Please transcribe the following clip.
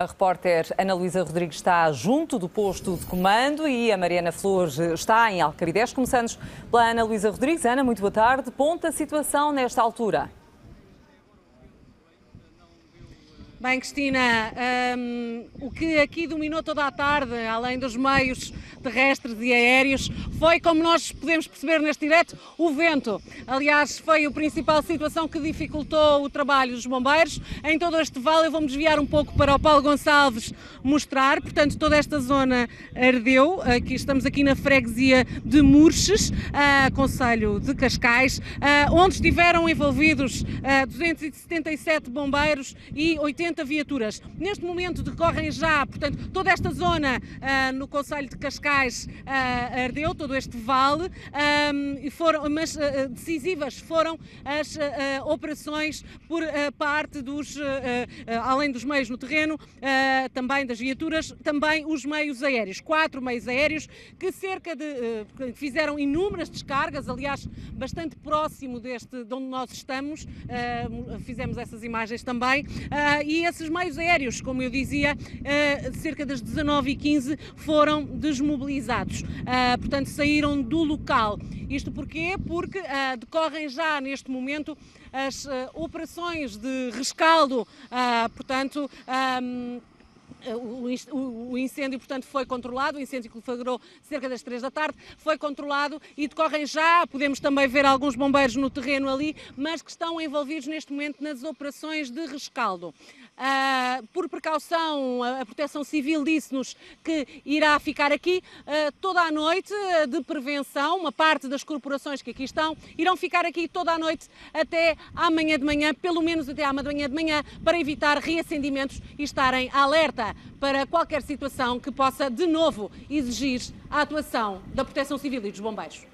A repórter Ana Luísa Rodrigues está junto do posto de comando e a Mariana Flores está em Alcaridez. Começamos pela Ana Luísa Rodrigues. Ana, muito boa tarde. Ponta a situação nesta altura. Bem, Cristina, um, o que aqui dominou toda a tarde, além dos meios terrestres e aéreos, foi, como nós podemos perceber neste direto, o vento. Aliás, foi a principal situação que dificultou o trabalho dos bombeiros. Em todo este vale, eu vou-me desviar um pouco para o Paulo Gonçalves mostrar. Portanto, toda esta zona ardeu. Aqui estamos aqui na freguesia de Murches, uh, Conselho de Cascais, uh, onde estiveram envolvidos uh, 277 bombeiros e 80 viaturas. Neste momento decorrem já, portanto, toda esta zona no Conselho de Cascais ardeu, todo este vale, e foram, mas decisivas foram as operações por parte dos, além dos meios no terreno, também das viaturas, também os meios aéreos. Quatro meios aéreos que cerca de uh, fizeram inúmeras descargas, aliás, bastante próximo deste de onde nós estamos, uh, fizemos essas imagens também, uh, e esses meios aéreos, como eu dizia, cerca das 19h15 foram desmobilizados, portanto saíram do local. Isto porquê? Porque decorrem já neste momento as operações de rescaldo, portanto. Um, eh, o, incêndio, portanto, foi controlado, o incêndio que flagrou cerca das três da tarde, foi controlado e decorrem já, podemos também ver alguns bombeiros no terreno ali, mas que estão envolvidos neste momento nas operações de rescaldo. Uh, por precaução, a, a Proteção Civil disse-nos que irá ficar aqui uh, toda a noite uh, de prevenção. Uma parte das corporações que aqui estão irão ficar aqui toda a noite até amanhã de manhã, pelo menos até amanhã de manhã, para evitar reacendimentos e estarem para qualquer situação que possa de novo exigir a atuação da Proteção Civil e dos bombeiros.